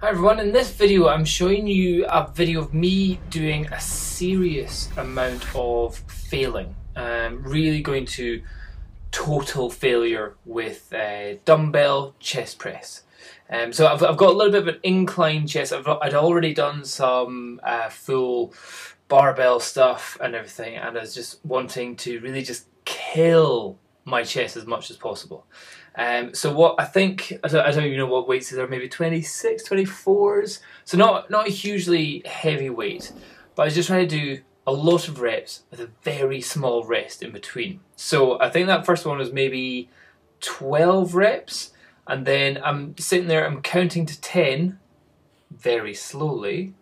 Hi everyone, in this video I'm showing you a video of me doing a serious amount of failing. Um, really going to total failure with uh, dumbbell chest press. Um, so I've, I've got a little bit of an incline chest. I've, I'd already done some uh, full barbell stuff and everything and I was just wanting to really just kill my chest as much as possible. Um, so what I think, I don't, I don't, even know what weights these are, maybe 26, 24s. So not, not a hugely heavy weight, but I was just trying to do a lot of reps with a very small rest in between. So I think that first one was maybe 12 reps, and then I'm sitting there, I'm counting to 10 very slowly,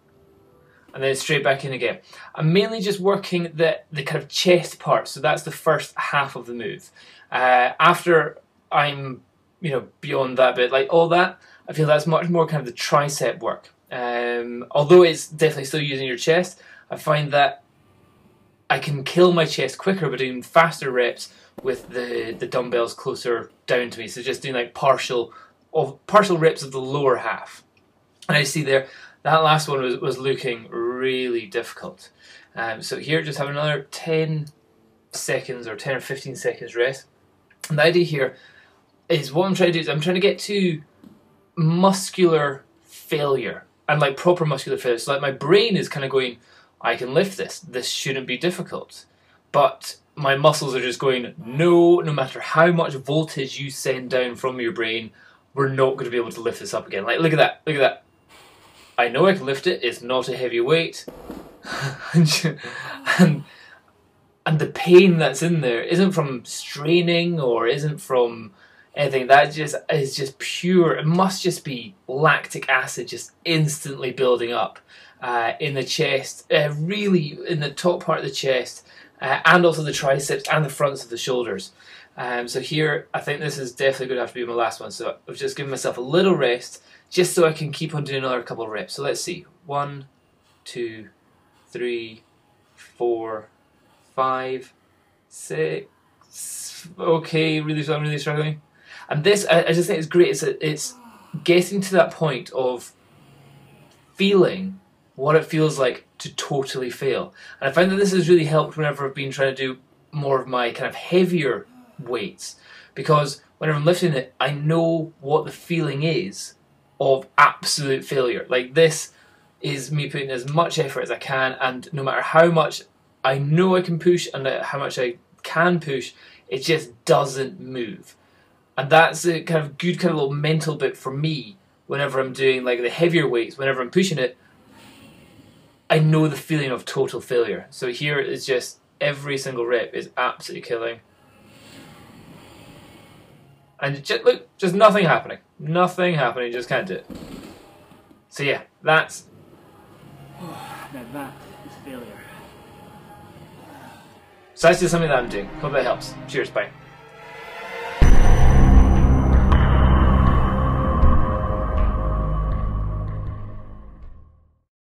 and then straight back in again. I'm mainly just working the, the kind of chest part, so that's the first half of the move. Uh, after I'm, you know, beyond that bit, like all that, I feel that's much more kind of the tricep work. Um, although it's definitely still using your chest, I find that I can kill my chest quicker by doing faster reps with the, the dumbbells closer down to me. So just doing like partial of partial reps of the lower half. And I see there that last one was, was looking really difficult. Um, so here just have another 10 seconds or 10 or 15 seconds rest. And the idea here is what I'm trying to do is I'm trying to get to muscular failure and like proper muscular failure. So like my brain is kind of going, I can lift this. This shouldn't be difficult. But my muscles are just going, no, no matter how much voltage you send down from your brain, we're not going to be able to lift this up again. Like, look at that, look at that. I know I can lift it, it's not a heavy weight. and, and the pain that's in there isn't from straining or isn't from anything. That just is just pure. It must just be lactic acid just instantly building up uh, in the chest, uh, really in the top part of the chest, uh, and also the triceps and the fronts of the shoulders. Um, so here, I think this is definitely going to have to be my last one. So I've just given myself a little rest just so I can keep on doing another couple of reps. So let's see. One, two, three, four, five, six. Okay, really, I'm really struggling. And this, I, I just think it's great. It's it's getting to that point of feeling what it feels like to totally fail. And I find that this has really helped whenever I've been trying to do more of my kind of heavier weights, because whenever I'm lifting it, I know what the feeling is of absolute failure. Like this is me putting as much effort as I can, and no matter how much I know I can push and how much I can push, it just doesn't move. And that's a kind of good kind of little mental bit for me whenever I'm doing like the heavier weights, whenever I'm pushing it, I know the feeling of total failure. So here is just every single rep is absolutely killing. And just look, just nothing happening. Nothing happening, just can't do it. So yeah, that's now that is failure. So that's just something that I'm doing. Hope that helps. Cheers, bye.